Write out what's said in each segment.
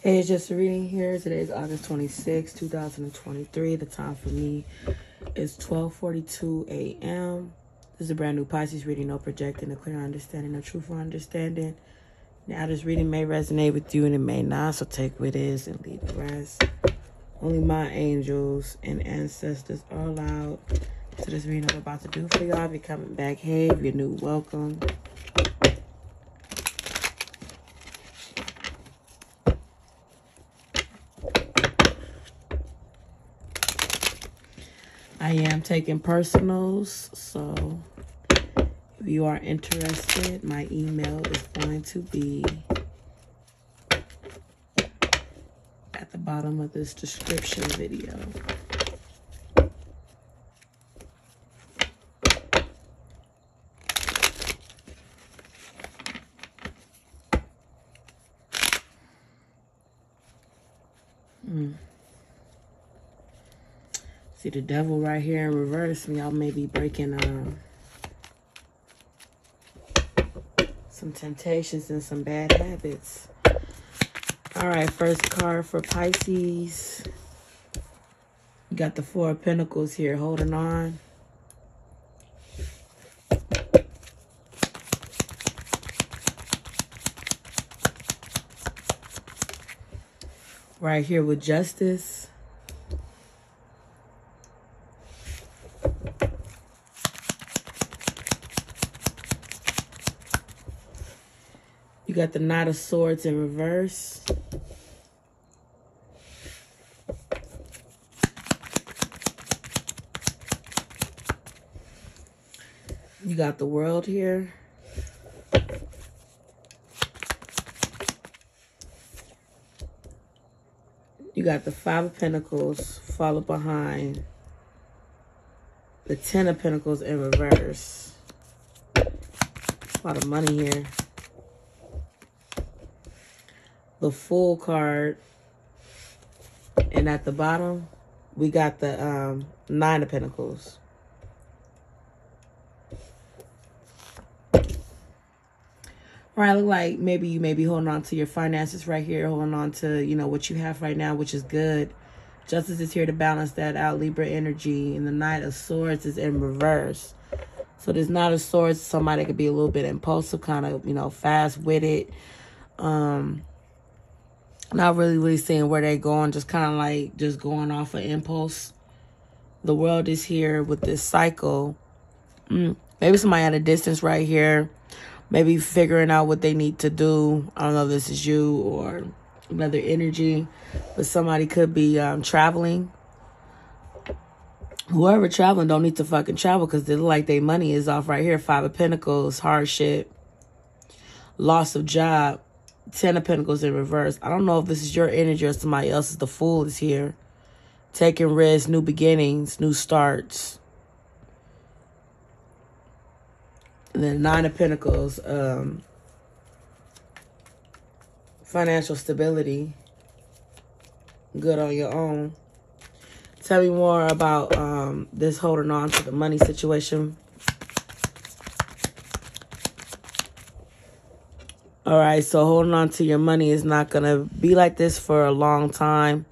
Hey, it's just a reading here. Today is August 26, 2023. The time for me is 12:42 a.m. This is a brand new Pisces reading, no projecting, a clear understanding, a truthful understanding. Now, this reading may resonate with you and it may not, so take what is and leave the rest. Only my angels and ancestors are allowed. So this reading I'm about to do for y'all. If you're coming back, hey, if you're new, welcome. I am taking personals, so if you are interested, my email is going to be at the bottom of this description video. See the devil right here in reverse. Y'all may be breaking um, some temptations and some bad habits. All right, first card for Pisces. You got the Four of Pentacles here holding on. Right here with Justice. You got the Knight of Swords in reverse. You got the world here. You got the Five of Pentacles followed behind the Ten of Pentacles in reverse. A lot of money here the full card. And at the bottom, we got the um, Nine of Pentacles. Right, look like maybe you may be holding on to your finances right here, holding on to, you know, what you have right now, which is good. Justice is here to balance that out, Libra energy. And the Knight of Swords is in reverse. So there's not a sword. somebody could be a little bit impulsive, kind of, you know, fast-witted. Um, not really really seeing where they're going just kind of like just going off of impulse. The world is here with this cycle. Mm, maybe somebody at a distance right here maybe figuring out what they need to do. I don't know if this is you or another energy but somebody could be um, traveling. Whoever traveling don't need to fucking travel because they look like their money is off right here. Five of pentacles hardship loss of job Ten of Pentacles in reverse. I don't know if this is your energy or somebody else's. The Fool is here. Taking risks, new beginnings, new starts. And then Nine of Pentacles. Um, financial stability. Good on your own. Tell me more about um, this holding on to the money situation All right, so holding on to your money is not going to be like this for a long time.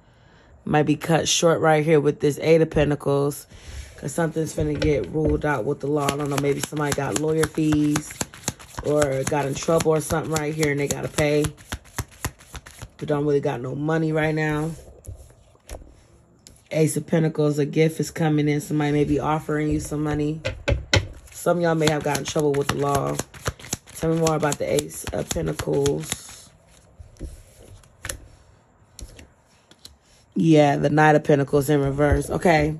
Might be cut short right here with this Eight of Pentacles. Because something's going to get ruled out with the law. I don't know, maybe somebody got lawyer fees or got in trouble or something right here and they got to pay. But don't really got no money right now. Ace of Pentacles, a gift is coming in. Somebody may be offering you some money. Some y'all may have gotten trouble with the law. Tell me more about the Ace of Pentacles. Yeah, the Knight of Pentacles in reverse. Okay.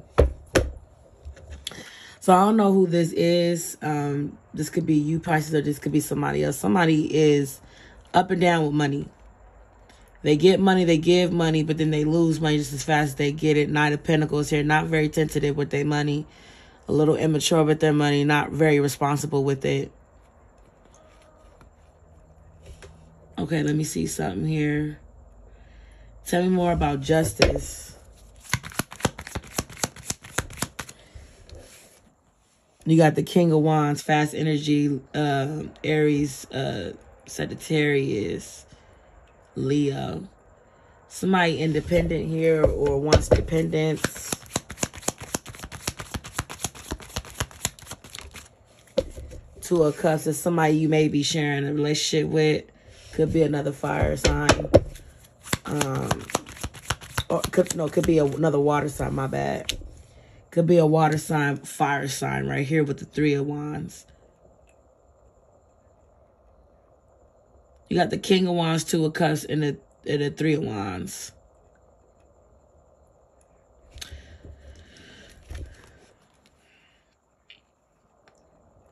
So I don't know who this is. Um, this could be you, Pisces, or this could be somebody else. Somebody is up and down with money. They get money, they give money, but then they lose money just as fast as they get it. Knight of Pentacles here, not very tentative with their money. A little immature with their money, not very responsible with it. Okay, let me see something here. Tell me more about justice. You got the King of Wands, fast energy, uh, Aries, uh, Sagittarius, Leo. Somebody independent here or wants dependence. Two of Cups is somebody you may be sharing a relationship with. Could be another fire sign. Um, or could no, could be another water sign. My bad. Could be a water sign, fire sign right here with the Three of Wands. You got the King of Wands, Two of Cups, and the, and the Three of Wands.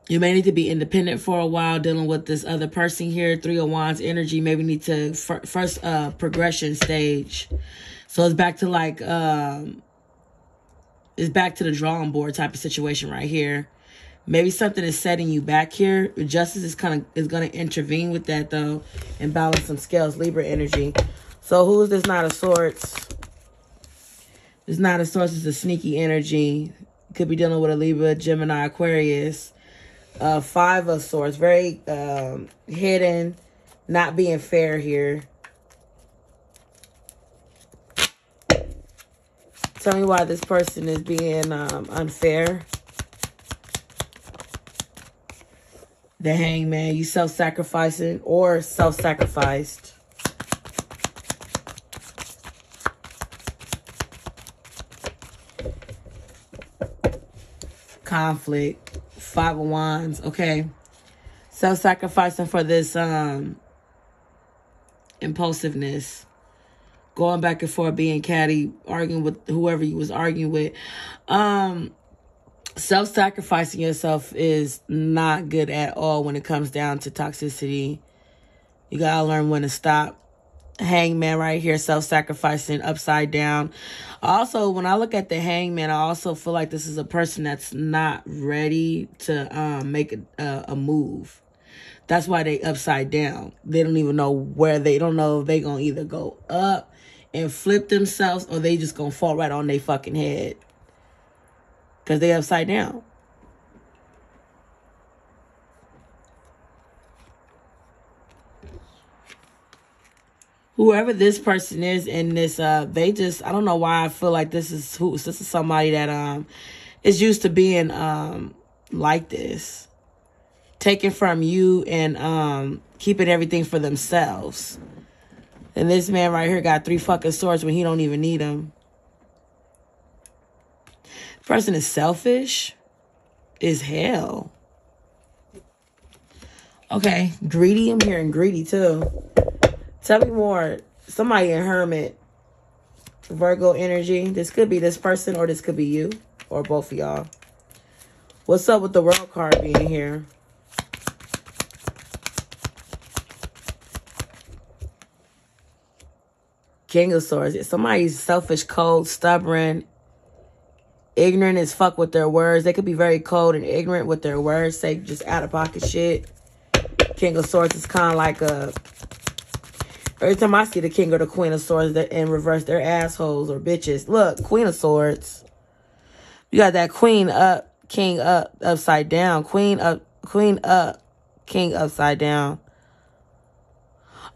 You may need to be independent for a while dealing with this other person here. Three of Wands energy. Maybe need to first uh, progression stage. So it's back to like, um, it's back to the drawing board type of situation right here. Maybe something is setting you back here. Justice is kind of is going to intervene with that though and balance some scales. Libra energy. So who is this Knight of Swords? This Knight of Swords is a sneaky energy. Could be dealing with a Libra, Gemini, Aquarius. Uh, five of Swords. Very um, hidden. Not being fair here. Tell me why this person is being um, unfair. The hangman, you self-sacrificing or self-sacrificed. Conflict. Five of Wands. Okay. Self-sacrificing for this um impulsiveness. Going back and forth, being catty, arguing with whoever you was arguing with. Um self-sacrificing yourself is not good at all when it comes down to toxicity. You gotta learn when to stop. Hangman right here, self-sacrificing upside down. Also, when I look at the hangman, I also feel like this is a person that's not ready to um, make a, a, move. That's why they upside down. They don't even know where they don't know if they gonna either go up and flip themselves or they just gonna fall right on their fucking head because they upside down. Whoever this person is in this, uh, they just, I don't know why I feel like this is who, this is somebody that, um, is used to being, um, like this. Taking from you and, um, keeping everything for themselves. And this man right here got three fucking swords when he don't even need them person is selfish is hell. Okay, greedy. I'm hearing greedy too. Tell me more. Somebody in Hermit. Virgo energy. This could be this person or this could be you or both of y'all. What's up with the world card being here? King of Swords. Somebody's selfish, cold, stubborn, ignorant as fuck with their words. They could be very cold and ignorant with their words. Say just out of pocket shit. King of Swords is kind of like a... Every time I see the King or the Queen of Swords in reverse, they're assholes or bitches. Look, Queen of Swords. You got that Queen up, King up, upside down. Queen up, Queen up, King upside down.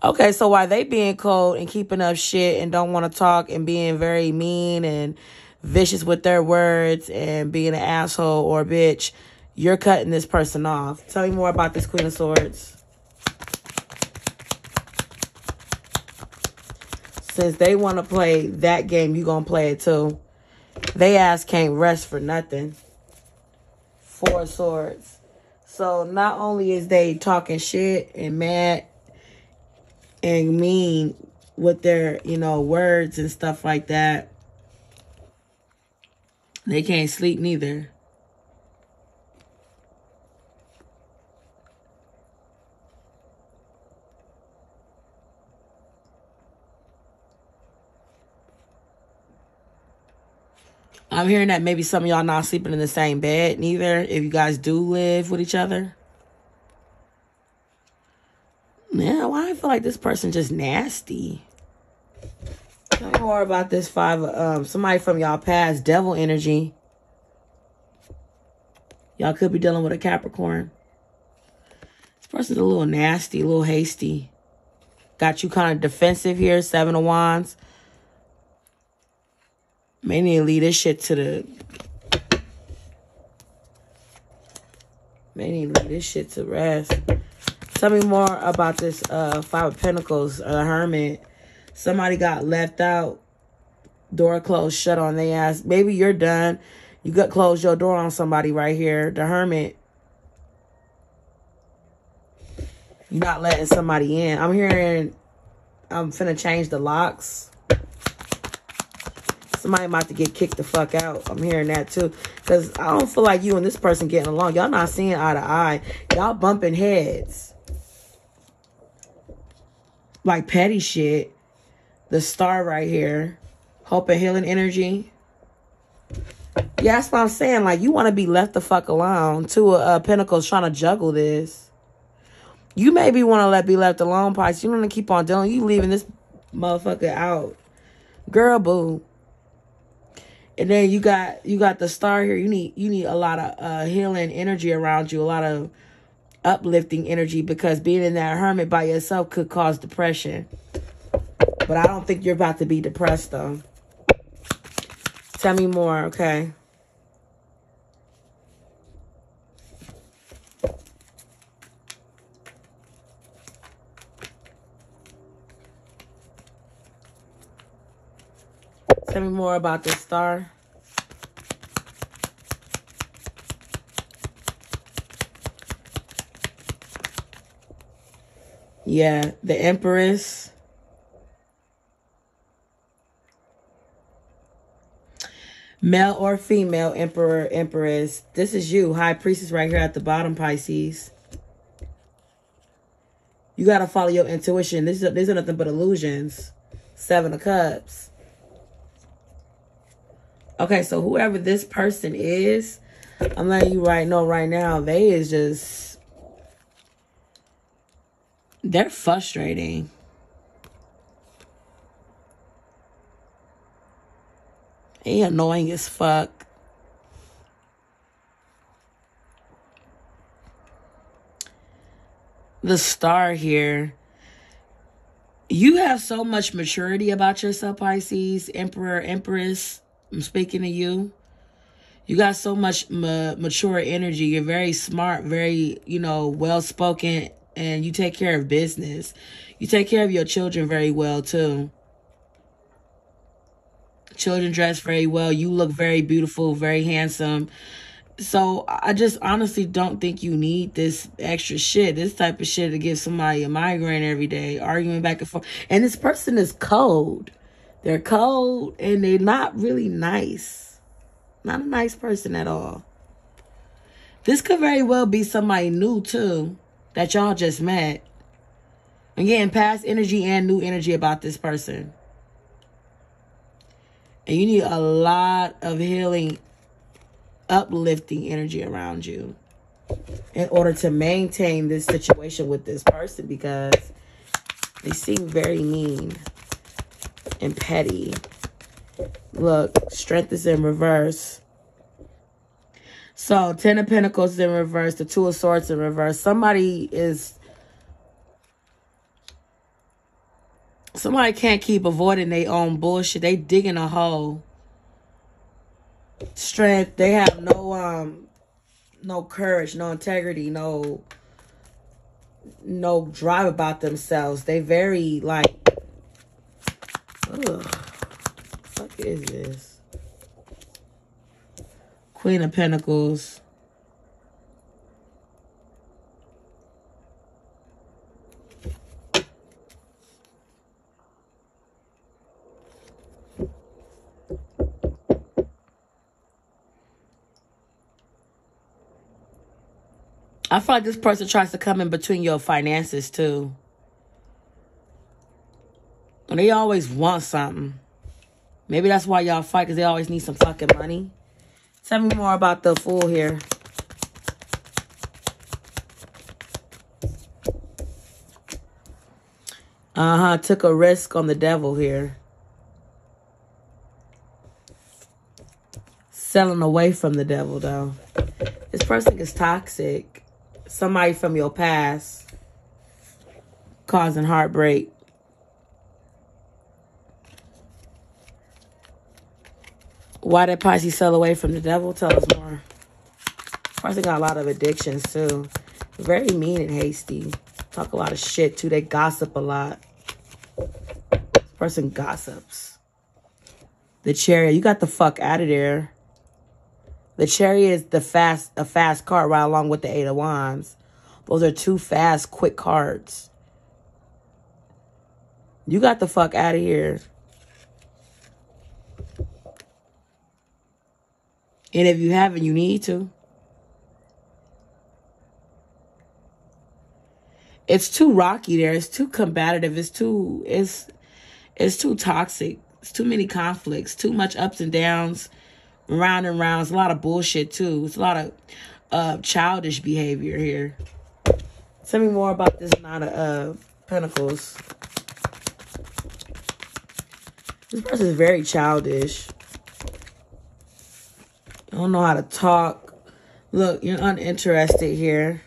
Okay, so why they being cold and keeping up shit and don't want to talk and being very mean and vicious with their words and being an asshole or bitch, you're cutting this person off. Tell me more about this Queen of Swords. Since they want to play that game, you going to play it too. They ass can't rest for nothing. Four Swords. So not only is they talking shit and mad and mean with their, you know, words and stuff like that, they can't sleep neither. I'm hearing that maybe some of y'all not sleeping in the same bed neither if you guys do live with each other. Man, why I feel like this person just nasty. Tell me more about this five. Um, somebody from y'all past, devil energy. Y'all could be dealing with a Capricorn. This person's a little nasty, a little hasty. Got you kind of defensive here, seven of wands. May need to leave this shit to the May need to leave this shit to rest. Tell me more about this uh Five of Pentacles, a hermit. Somebody got left out. Door closed shut on their ass. Maybe you're done. You got closed your door on somebody right here. The hermit. You're not letting somebody in. I'm hearing I'm finna change the locks. Somebody about to get kicked the fuck out. I'm hearing that too. Because I don't feel like you and this person getting along. Y'all not seeing eye to eye. Y'all bumping heads. Like petty shit. The star right here. Hope and healing energy. Yeah, that's what I'm saying. Like, you want to be left the fuck alone. Two uh, Pentacles trying to juggle this. You maybe want to let be left alone, Pisces. You want to keep on doing. You leaving this motherfucker out, girl, boo. And then you got you got the star here. You need you need a lot of uh, healing energy around you, a lot of uplifting energy because being in that hermit by yourself could cause depression. But I don't think you're about to be depressed though. Tell me more, okay? Tell me more about this star. Yeah, the Empress. Male or female, Emperor, Empress. This is you, High Priestess right here at the bottom, Pisces. You got to follow your intuition. This is, these are nothing but illusions. Seven of Cups. Okay, so whoever this person is, I'm letting you right know right now, they is just they're frustrating. They annoying as fuck. The star here. You have so much maturity about yourself, Pisces, Emperor, Empress. I'm speaking to you. You got so much ma mature energy. You're very smart, very, you know, well spoken, and you take care of business. You take care of your children very well, too. Children dress very well. You look very beautiful, very handsome. So I just honestly don't think you need this extra shit, this type of shit to give somebody a migraine every day, arguing back and forth. And this person is cold. They're cold and they're not really nice. Not a nice person at all. This could very well be somebody new too that y'all just met. Again, past energy and new energy about this person. And you need a lot of healing, uplifting energy around you in order to maintain this situation with this person because they seem very mean and petty. Look, strength is in reverse. So, Ten of Pentacles in reverse, the Two of Swords in reverse. Somebody is... Somebody can't keep avoiding their own bullshit. They digging a hole. Strength. They have no um no courage, no integrity, no no drive about themselves. They very like Ugh. fuck is this? Queen of Pentacles. I feel like this person tries to come in between your finances too. And they always want something. Maybe that's why y'all fight, because they always need some fucking money. Tell me more about the fool here. Uh-huh, took a risk on the devil here. Selling away from the devil, though. This person is toxic. Somebody from your past causing heartbreak. Why did Pisces sell away from the devil? Tell us more. Person got a lot of addictions too. Very mean and hasty. Talk a lot of shit too. They gossip a lot. Person gossips. The chariot, you got the fuck out of there. The chariot is the fast, a fast card right along with the eight of wands. Those are two fast, quick cards. You got the fuck out of here. And if you haven't, you need to. It's too rocky there. It's too combative. It's too it's it's too toxic. It's too many conflicts. Too much ups and downs, round and rounds, a lot of bullshit too. It's a lot of uh, childish behavior here. Tell me more about this Nine of uh, Pentacles. This person is very childish. I don't know how to talk. Look, you're uninterested here.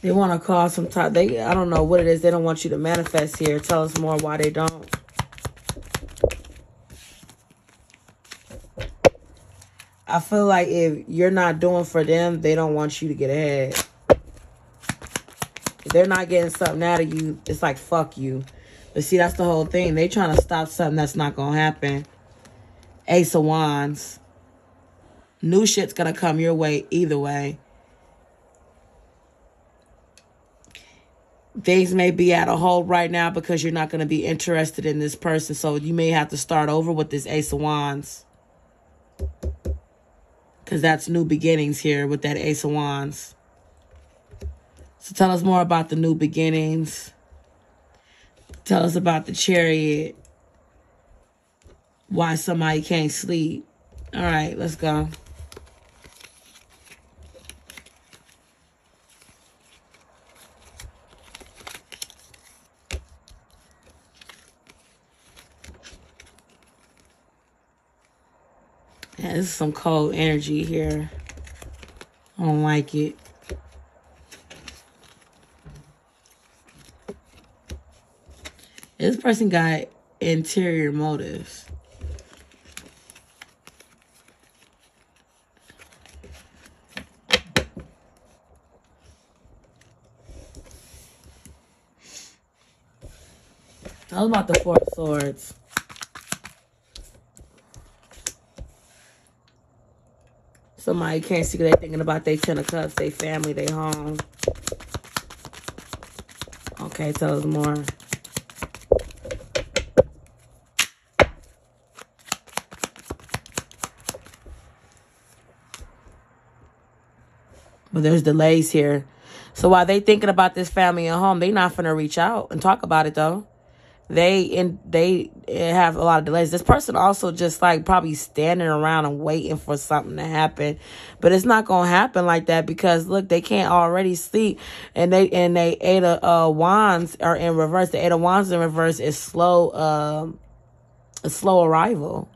They want to cause some type. They, I don't know what it is. They don't want you to manifest here. Tell us more why they don't. I feel like if you're not doing for them, they don't want you to get ahead. If they're not getting something out of you, it's like, fuck you. But see, that's the whole thing. They trying to stop something that's not going to happen. Ace of Wands. New shit's going to come your way either way. Things may be at a hold right now because you're not going to be interested in this person. So you may have to start over with this Ace of Wands. Because that's new beginnings here with that Ace of Wands. So tell us more about the new beginnings. Tell us about the chariot. Why somebody can't sleep. All right, let's go. Yeah, this is some cold energy here. I don't like it. This person got interior motives. Tell about the Four Swords. Somebody can't see they thinking about their Ten of Cups, their family, their home. Okay, tell us more. There's delays here. So while they thinking about this family and home, they not finna reach out and talk about it though they and they have a lot of delays. This person also just like probably standing around and waiting for something to happen, but it's not gonna happen like that because look, they can't already sleep, and they and they eight of uh, wands are in reverse. The eight of wands in reverse is slow, um, a slow arrival.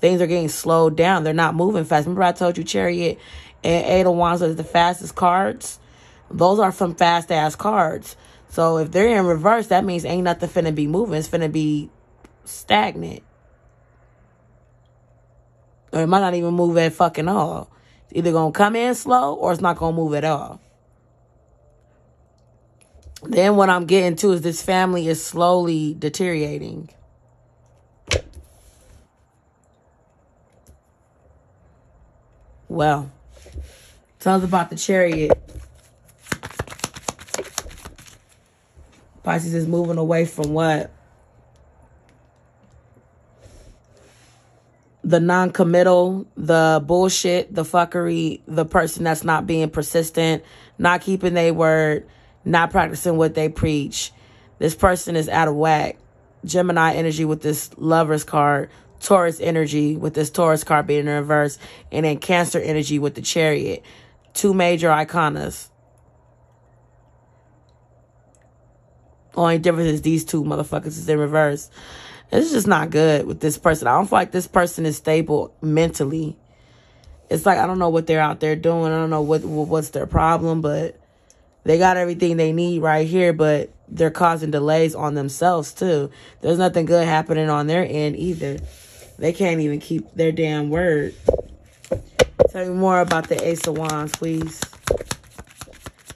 Things are getting slowed down. They're not moving fast. Remember, I told you Chariot and Eight of Wands are the fastest cards. Those are from fast ass cards. So if they're in reverse, that means ain't nothing finna be moving. It's finna be stagnant. Or it might not even move at fucking all. It's either gonna come in slow or it's not gonna move at all. Then what I'm getting to is this family is slowly deteriorating. Well, tell us about the chariot. Pisces is moving away from what? The non-committal, the bullshit, the fuckery, the person that's not being persistent, not keeping their word, not practicing what they preach. This person is out of whack. Gemini energy with this lover's card. Taurus energy with this Taurus card being in reverse. And then Cancer energy with the chariot. Two major arcanas. Only difference is these two motherfuckers is in reverse. It's just not good with this person. I don't feel like this person is stable mentally. It's like I don't know what they're out there doing. I don't know what what's their problem, but they got everything they need right here. But they're causing delays on themselves too. There's nothing good happening on their end either. They can't even keep their damn word. Tell me more about the Ace of Wands, please.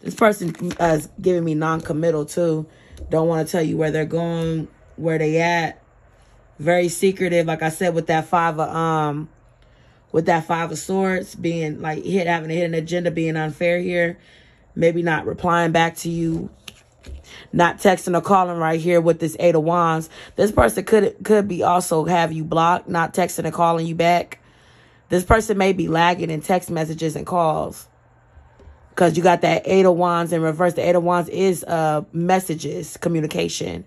This person uh, is giving me non-committal too. Don't want to tell you where they're going, where they at. Very secretive, like I said, with that five of um, with that five of swords being like hit having a hidden agenda, being unfair here. Maybe not replying back to you not texting or calling right here with this eight of wands. This person could could be also have you blocked, not texting and calling you back. This person may be lagging in text messages and calls. Because you got that eight of wands in reverse. The eight of wands is uh messages, communication.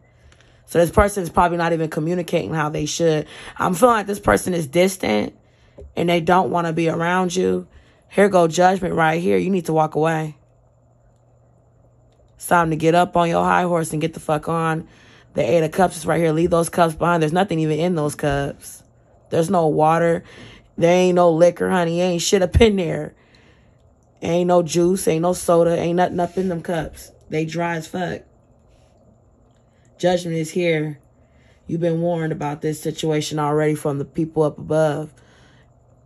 So this person is probably not even communicating how they should. I'm feeling like this person is distant and they don't want to be around you. Here go judgment right here. You need to walk away. It's time to get up on your high horse and get the fuck on. The Eight of Cups is right here. Leave those cups behind. There's nothing even in those cups. There's no water. There ain't no liquor, honey. Ain't shit up in there. Ain't no juice. Ain't no soda. Ain't nothing up in them cups. They dry as fuck. Judgment is here. You've been warned about this situation already from the people up above.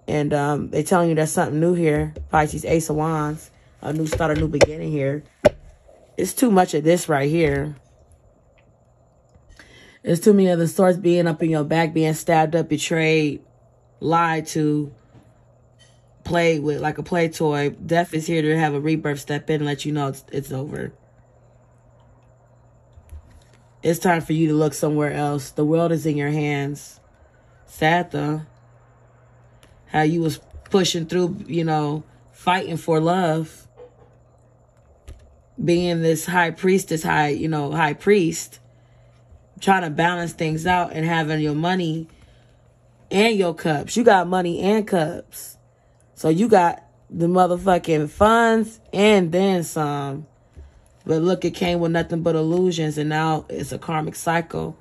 And um, they telling you there's something new here. Pisces, Ace of Wands. A new start, a new beginning here. It's too much of this right here. It's too many of the swords being up in your back, being stabbed up, betrayed, lied to, played with like a play toy. Death is here to have a rebirth step in and let you know it's, it's over. It's time for you to look somewhere else. The world is in your hands. Sad though. How you was pushing through, you know, fighting for love being this high priestess, high, you know, high priest, trying to balance things out and having your money and your cups. You got money and cups. So you got the motherfucking funds and then some. But look, it came with nothing but illusions and now it's a karmic cycle.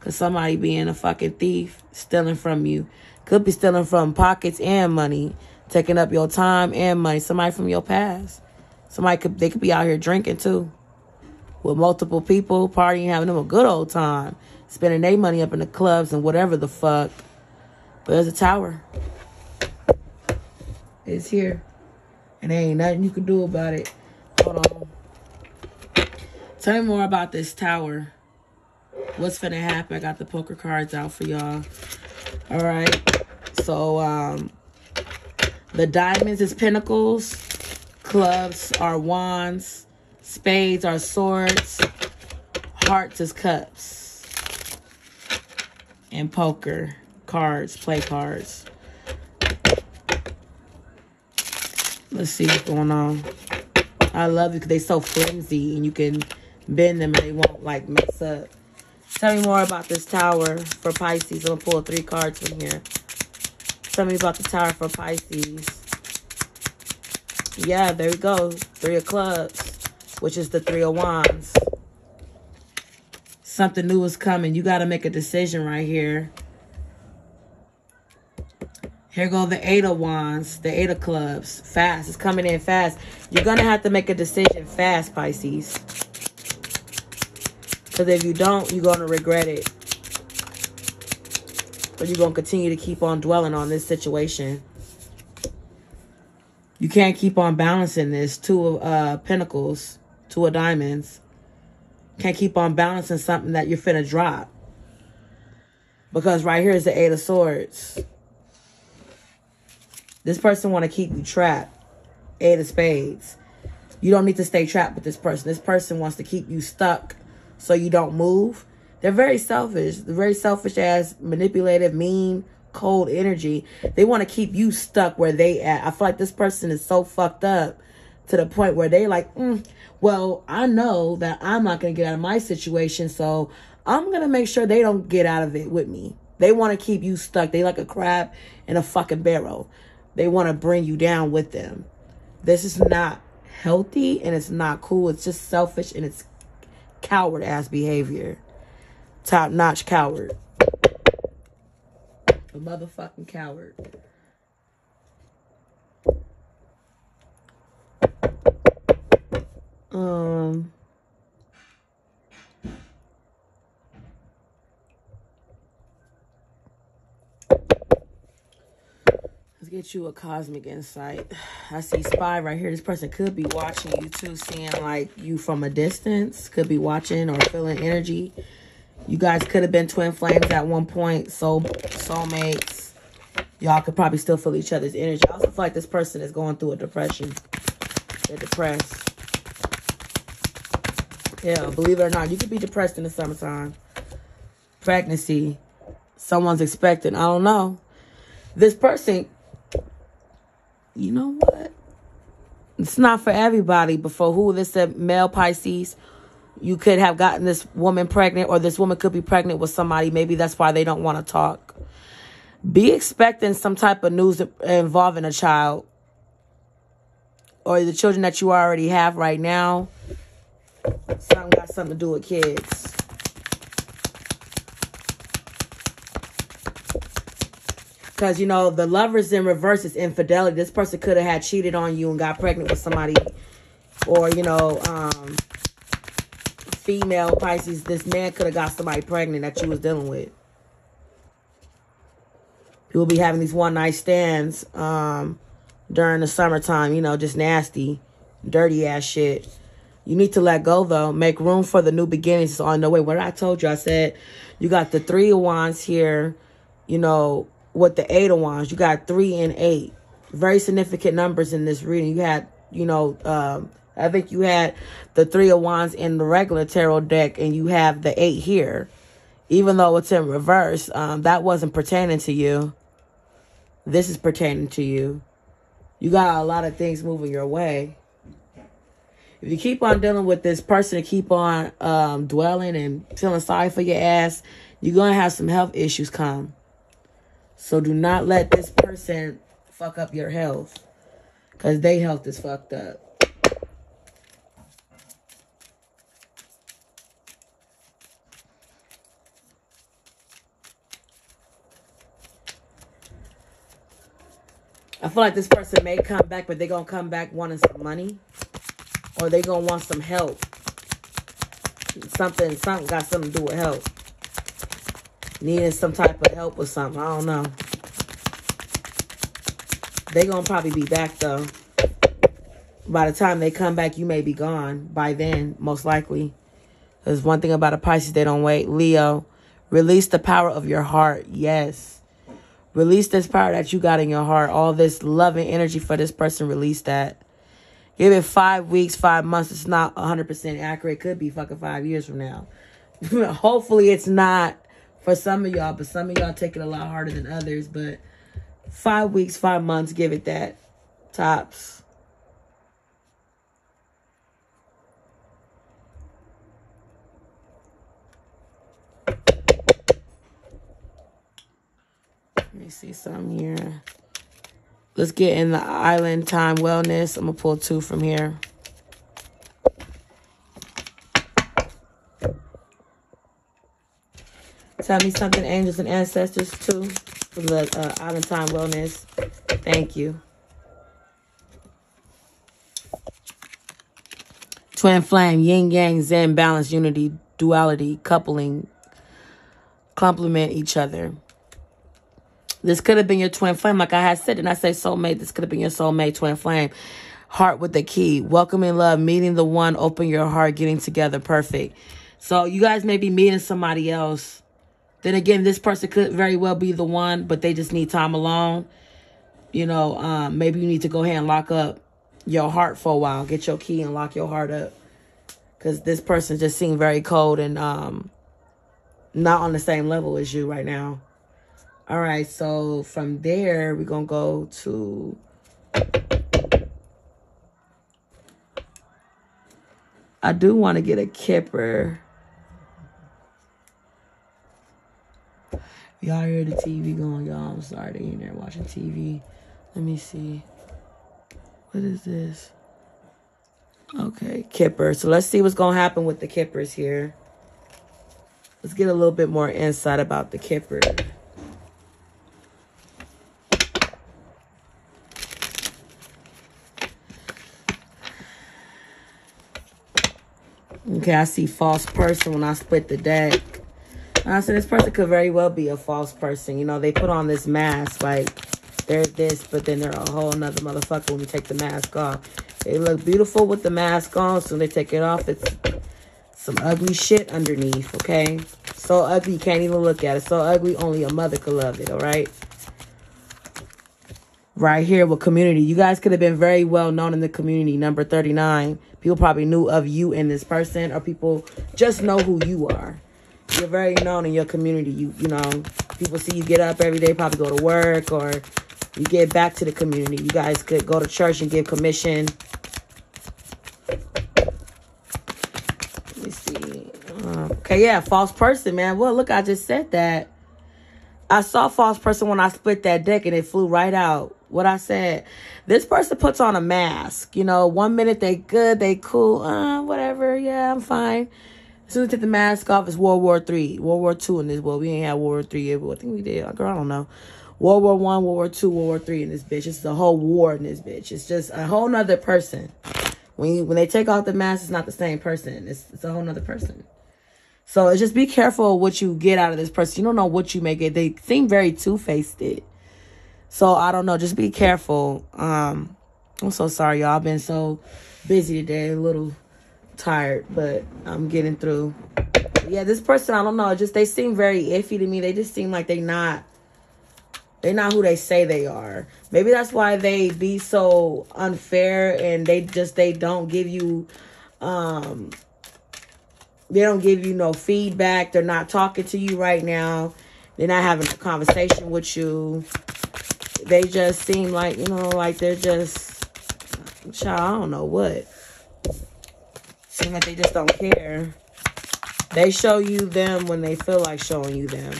Cause somebody being a fucking thief, stealing from you. Could be stealing from pockets and money, taking up your time and money. Somebody from your past. Somebody could they could be out here drinking too. With multiple people, partying, having them a good old time. Spending their money up in the clubs and whatever the fuck. But there's a tower. It's here. And there ain't nothing you can do about it. Hold on. Tell me more about this tower. What's gonna happen? I got the poker cards out for y'all. All right. So um the diamonds is pentacles. Clubs are wands. Spades are swords. Hearts is cups. And poker. Cards. Play cards. Let's see what's going on. I love it because they're so flimsy and you can bend them and they won't like mess up. Tell me more about this tower for Pisces. I'm going to pull three cards from here. Tell me about the tower for Pisces. Yeah, there we go. Three of clubs, which is the three of wands. Something new is coming. You got to make a decision right here. Here go the eight of wands, the eight of clubs. Fast. It's coming in fast. You're going to have to make a decision fast, Pisces. Because if you don't, you're going to regret it. But you're going to continue to keep on dwelling on this situation. You can't keep on balancing this. Two of uh, pentacles, two of diamonds. Can't keep on balancing something that you're finna drop. Because right here is the eight of swords. This person want to keep you trapped. Eight of spades. You don't need to stay trapped with this person. This person wants to keep you stuck so you don't move. They're very selfish. They're very selfish as manipulative, mean, cold energy. They want to keep you stuck where they at. I feel like this person is so fucked up to the point where they like, mm, well, I know that I'm not going to get out of my situation. So I'm going to make sure they don't get out of it with me. They want to keep you stuck. They like a crab in a fucking barrel. They want to bring you down with them. This is not healthy and it's not cool. It's just selfish and it's coward ass behavior. Top notch coward. A motherfucking coward. Um. Let's get you a cosmic insight. I see spy right here. This person could be watching you too, seeing like you from a distance, could be watching or feeling energy. You guys could have been twin flames at one point. Soul soulmates. Y'all could probably still feel each other's energy. I also feel like this person is going through a depression. They're depressed. Yeah, believe it or not, you could be depressed in the summertime. Pregnancy. Someone's expecting. I don't know. This person, you know what? It's not for everybody, but for who this male Pisces, you could have gotten this woman pregnant, or this woman could be pregnant with somebody. Maybe that's why they don't want to talk. Be expecting some type of news involving a child or the children that you already have right now. Something got something to do with kids. Because, you know, the lovers in reverse is infidelity. This person could have had cheated on you and got pregnant with somebody. Or, you know, um, female Pisces, this man could have got somebody pregnant that you was dealing with. People be having these one night stands um, during the summertime, you know, just nasty, dirty ass shit. You need to let go though. Make room for the new beginnings. It's on the way. What I told you, I said you got the three of wands here, you know, with the eight of wands. You got three and eight. Very significant numbers in this reading. You had, you know, um, I think you had the three of wands in the regular tarot deck and you have the eight here. Even though it's in reverse, um, that wasn't pertaining to you. This is pertaining to you. You got a lot of things moving your way. If you keep on dealing with this person, and keep on um, dwelling and feeling sorry for your ass, you're going to have some health issues come. So do not let this person fuck up your health. Because their health is fucked up. I feel like this person may come back, but they're going to come back wanting some money. Or they're going to want some help. Something, something got something to do with help needing some type of help or something. I don't know. They're gonna probably be back though. By the time they come back, you may be gone by then, most likely. There's one thing about a Pisces, they don't wait. Leo, release the power of your heart. Yes. Release this power that you got in your heart. All this loving energy for this person, release that. Give it five weeks, five months. It's not 100% accurate. Could be fucking five years from now. Hopefully it's not for some of y'all, but some of y'all take it a lot harder than others. But five weeks, five months, give it that. Tops. See some here. Let's get in the island time wellness. I'm going to pull two from here. Tell me something, angels and ancestors, too, the uh, Island Time Wellness. Thank you. Twin flame, yin yang, zen, balance, unity, duality, coupling, complement each other. This could have been your twin flame, like I had said, and I say soulmate. This could have been your soulmate, twin flame. Heart with the key, welcoming love, meeting the one, open your heart, getting together, perfect. So you guys may be meeting somebody else then again, this person could very well be the one, but they just need time alone. You know, um, maybe you need to go ahead and lock up your heart for a while. Get your key and lock your heart up. Because this person just seemed very cold and um, not on the same level as you right now. All right, so from there, we're going to go to... I do want to get a kipper. Y'all hear the TV going, y'all. I'm sorry they in there watching TV. Let me see. What is this? Okay, Kipper. So let's see what's going to happen with the Kippers here. Let's get a little bit more insight about the Kipper. Okay, I see false person when I split the deck. Uh, so this person could very well be a false person. You know, they put on this mask like they're this, but then they're a whole nother motherfucker when you take the mask off. They look beautiful with the mask on, so they take it off. It's some ugly shit underneath, okay? So ugly, you can't even look at it. So ugly, only a mother could love it, all right? Right here with community. You guys could have been very well known in the community. Number 39. People probably knew of you and this person, or people just know who you are. You're very known in your community. You, you know, people see you get up every day, probably go to work, or you get back to the community. You guys could go to church and give commission. Let me see. Uh, okay, yeah, false person, man. Well, look, I just said that. I saw false person when I split that deck and it flew right out. What I said. This person puts on a mask. You know, one minute they good, they cool, uh, whatever. Yeah, I'm fine. As soon as they take the mask off, it's World War Three, World War Two in this world. We ain't had World War Three yet, but I think we did. Girl, I don't know. World War One, World War Two, World War Three in this bitch. It's a whole war in this bitch. It's just a whole nother person. When you, when they take off the mask, it's not the same person. It's it's a whole nother person. So it's just be careful what you get out of this person. You don't know what you may get. They seem very two faced. It. So I don't know. Just be careful. Um, I'm so sorry, y'all. I've been so busy today, a little tired, but I'm getting through. Yeah, this person, I don't know. Just they seem very iffy to me. They just seem like they not they're not who they say they are. Maybe that's why they be so unfair and they just they don't give you um they don't give you no feedback. They're not talking to you right now. They're not having a conversation with you. They just seem like, you know, like they're just child, I don't know what. Seem like they just don't care. They show you them when they feel like showing you them.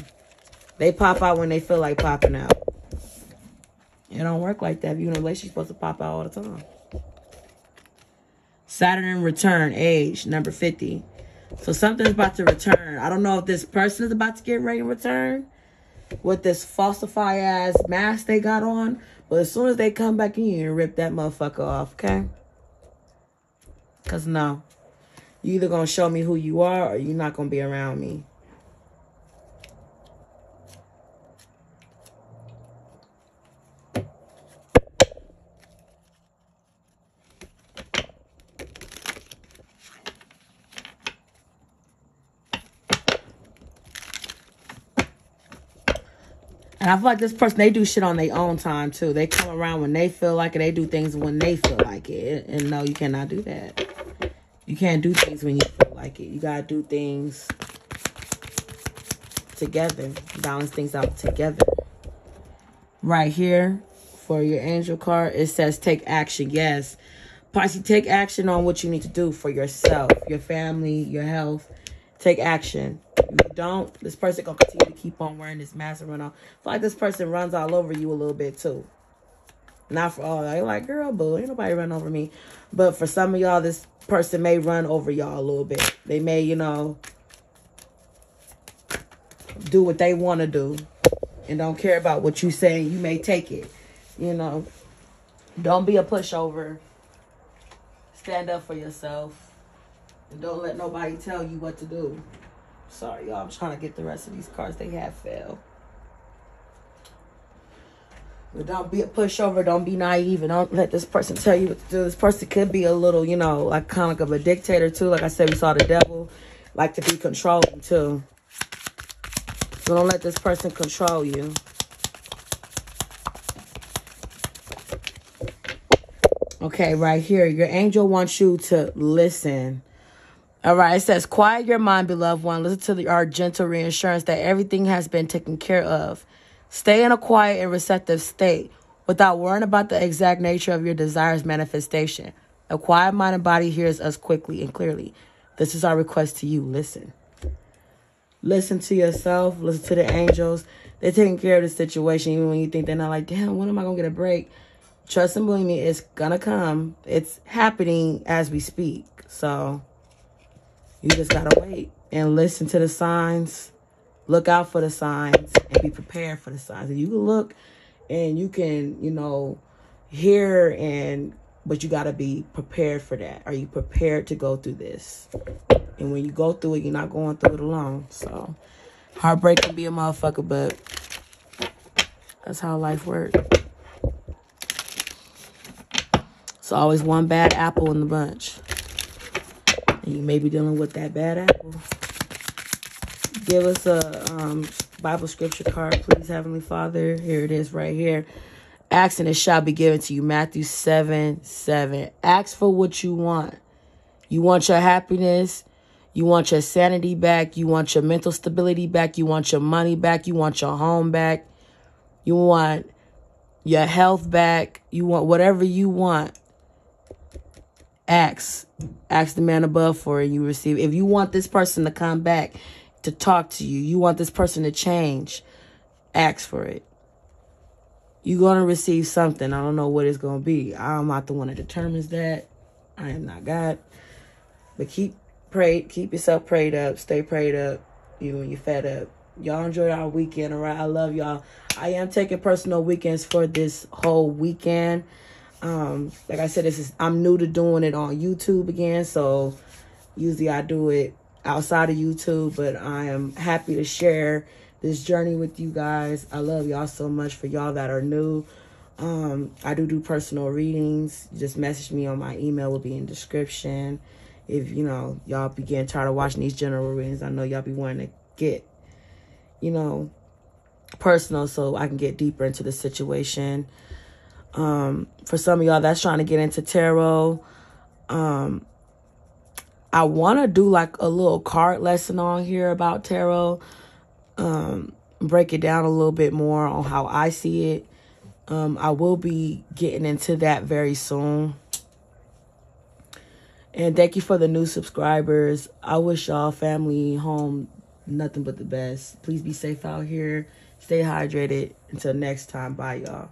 They pop out when they feel like popping out. It don't work like that. If you're in a relationship, you're supposed to pop out all the time. Saturn return, age, number 50. So something's about to return. I don't know if this person is about to get ready to return with this falsify ass mask they got on. But as soon as they come back in, you rip that motherfucker off, okay? Because no. You either going to show me who you are or you're not going to be around me. I feel like this person, they do shit on their own time too. They come around when they feel like it. They do things when they feel like it. And no, you cannot do that. You can't do things when you feel like it. You gotta do things together. Balance things out together. Right here for your angel card, it says take action. Yes. Pisces, take action on what you need to do for yourself, your family, your health. Take action you don't, this person gonna continue to keep on wearing this mask and run off. I feel like this person runs all over you a little bit too. Not for all you're like, girl, boo, ain't nobody run over me. But for some of y'all, this person may run over y'all a little bit. They may, you know, do what they want to do and don't care about what you say. You may take it, you know. Don't be a pushover. Stand up for yourself. And don't let nobody tell you what to do. Sorry, y'all. I'm trying to get the rest of these cards. They have failed. But don't be a pushover. Don't be naive. And don't let this person tell you what to do. This person could be a little, you know, like kind of like a dictator too. Like I said, we saw the devil. Like to be controlling too. So don't let this person control you. Okay, right here. Your angel wants you to listen all right, it says, Quiet your mind, beloved one. Listen to the, our gentle reassurance that everything has been taken care of. Stay in a quiet and receptive state without worrying about the exact nature of your desire's manifestation. A quiet mind and body hears us quickly and clearly. This is our request to you. Listen. Listen to yourself. Listen to the angels. They're taking care of the situation even when you think they're not like, damn, when am I going to get a break? Trust and believe me, it's going to come. It's happening as we speak. So you just got to wait and listen to the signs. Look out for the signs and be prepared for the signs. And you can look and you can, you know, hear and but you got to be prepared for that. Are you prepared to go through this? And when you go through it, you're not going through it alone. So heartbreak can be a motherfucker, but that's how life works. It's always one bad apple in the bunch. You may be dealing with that bad apple. Give us a um, Bible scripture card, please, Heavenly Father. Here it is right here. Ask and it shall be given to you. Matthew 7 7. Ask for what you want. You want your happiness. You want your sanity back. You want your mental stability back. You want your money back. You want your home back. You want your health back. You want whatever you want. Ask. Ask the man above for it. You receive. If you want this person to come back to talk to you, you want this person to change, ask for it. You're to receive something. I don't know what it's to be. I'm not the one that determines that. I am not God. But keep prayed, keep yourself prayed up, stay prayed up, you when you're fed up. Y'all enjoy our weekend, all right? I love y'all. I am taking personal weekends for this whole weekend. Um, like I said, this is I'm new to doing it on YouTube again, so usually I do it outside of YouTube, but I am happy to share this journey with you guys. I love y'all so much for y'all that are new. Um, I do do personal readings. Just message me on my email will be in description. If you know y'all begin tired of watching these general readings, I know y'all be wanting to get, you know, personal so I can get deeper into the situation. Um, for some of y'all that's trying to get into tarot, um, I want to do like a little card lesson on here about tarot. Um, break it down a little bit more on how I see it. Um, I will be getting into that very soon. And thank you for the new subscribers. I wish y'all family home nothing but the best. Please be safe out here. Stay hydrated. Until next time, bye y'all.